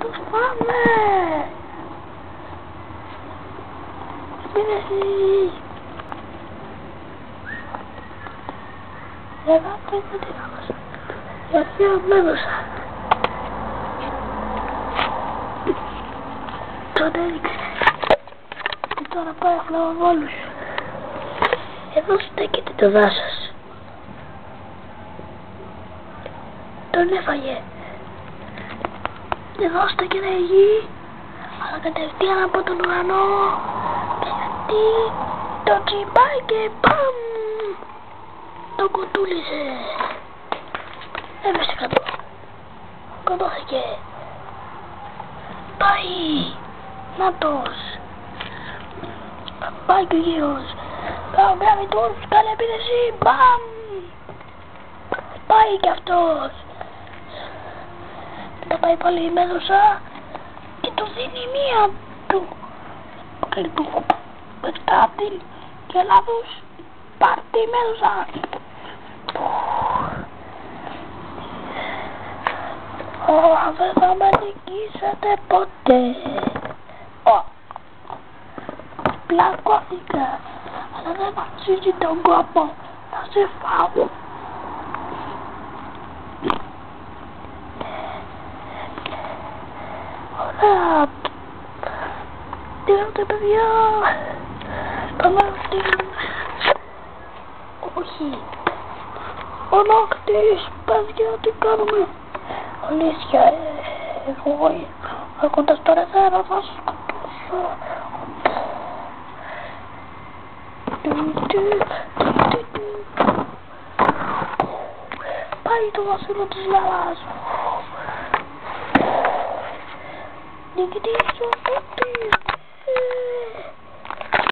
τους φάμε. Μην εσύ. Εγώ πέντε τι άκουσα. Γιατί αμέδωσα. Τον έδειξε. Και τώρα πάει φλαβοβόλους. Εδώ στέκεται το δάσος. Τον έφαγε. Εδώ στέκεται η γη, αλλά κατευθείαν από τον ουρανό πέφτει το τσιμπάει και παμ! Το κουτούλησε. Έπεσε κάτω. Σκοτώθηκε. Πάει. Νάτος. Πάει και ο γύρος. Πάω γράμμι τους, κάνει επίθεση, μπαμ! Πάει κι αυτός. Μετά πάει πάλι η μέδουσα και του δίνει μία του. Κάνει του πετά την και λάθος πάρ' τη μέδουσα. Ω, δεν θα με νικήσετε ποτέ. Ω, πλακώθηκα αλλά δεν αξίζει τον κόπο να σε φάω. Τι λέτε παιδιά; Πάμε στην... Όχι. Ο νόκτης, παιδιά, τι κάνουμε; Αλήθεια, ε, εγώ έρχοντας τώρα εδώ θα σκοτώσω. Πάει το βασίλειο της Λαλάς. Look at these